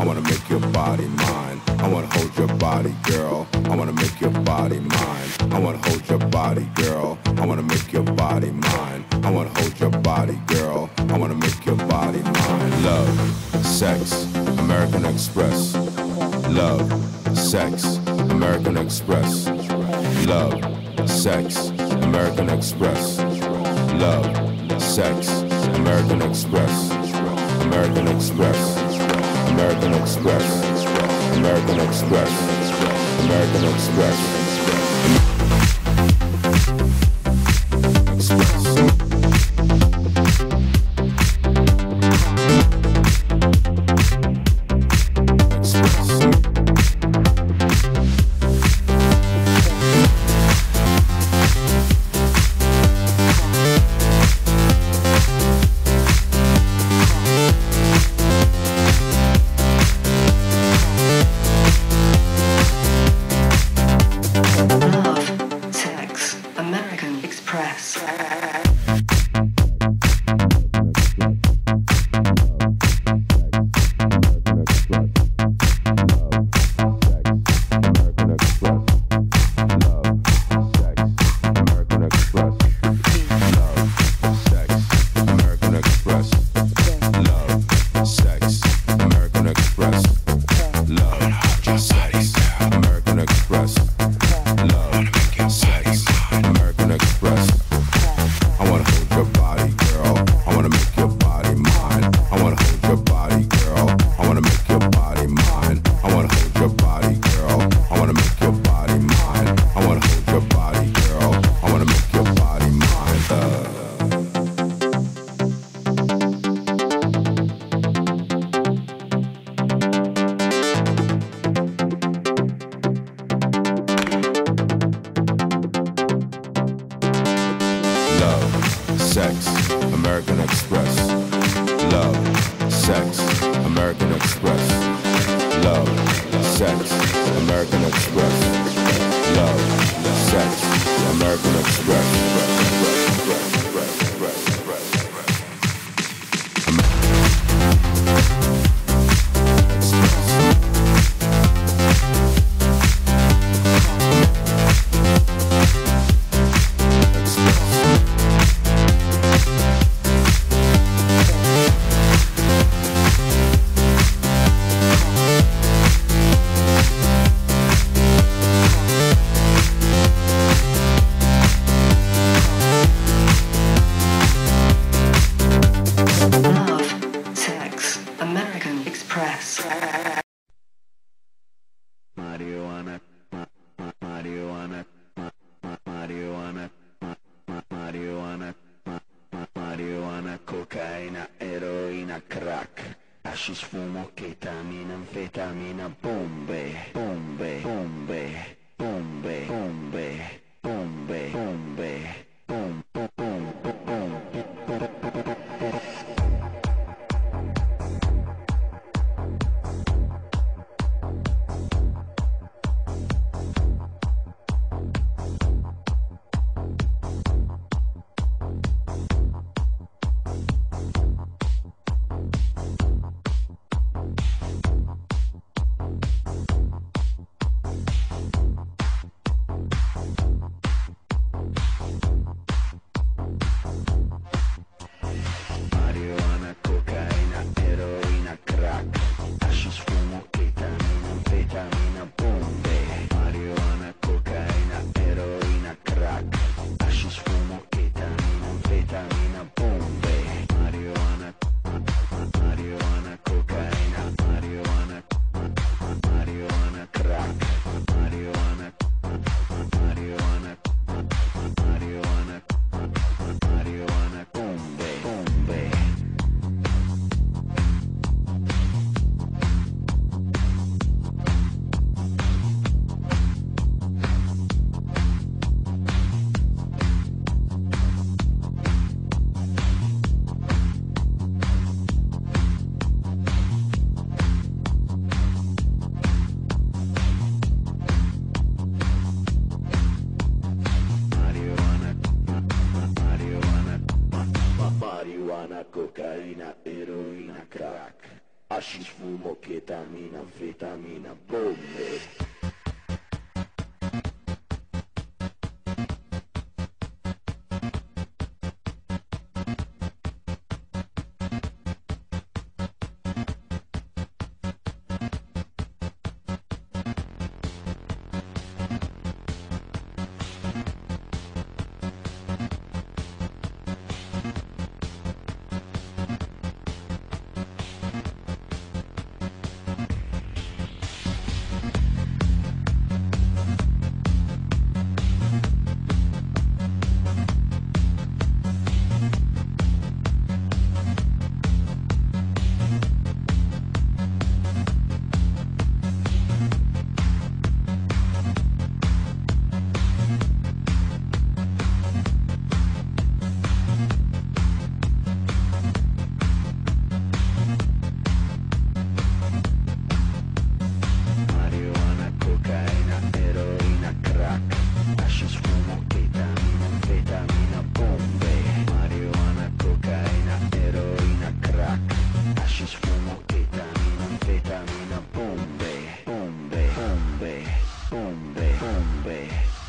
I wanna make your body mine. I wanna hold your body, girl. I wanna make your body mine. I wanna hold your body, girl. I wanna make your body mine. I wanna hold your body, girl. I wanna make your body mine. Love, sex, American Express. Love, sex, American Express. Love, sex, American Express. Love, sex, American Express. American Express. American Express. American Express. American Express. Express. American sex, American Express. Love, sex, American Express. Love, sex, American Express. Love, sex, American Express. Hashish, fumo, ketamina, anfetamina, bombe, bombe, bombe, bombe, bombe, bombe, bombe, bom, marijuana, cocaina, eroina, crack, hashish, fumo, ketamina, fetamina, bombe.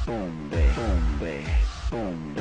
Bombe, bombe, bombe.